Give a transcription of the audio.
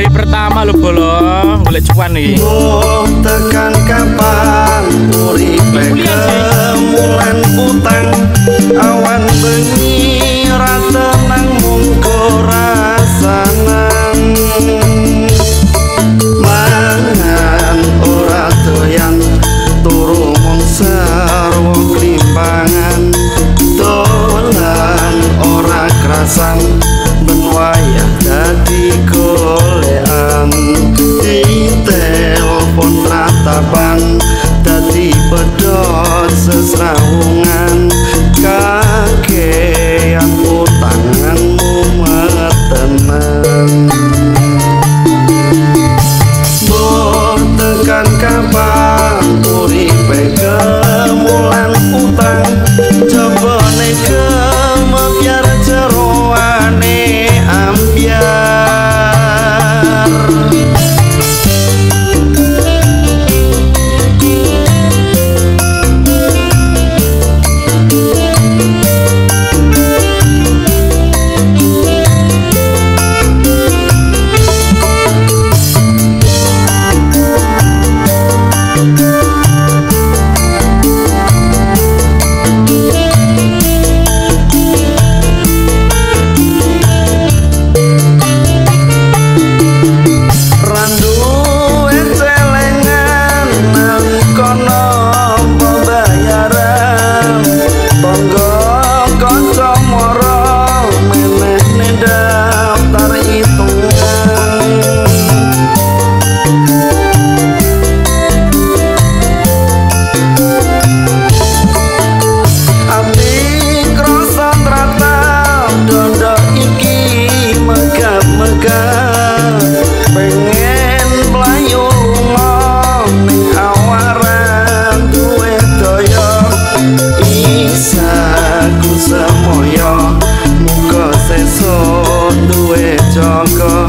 hari pertama lo bolong boleh cuan oh tekan kapan uripe kemulan utang awan bengi nas na rua. dark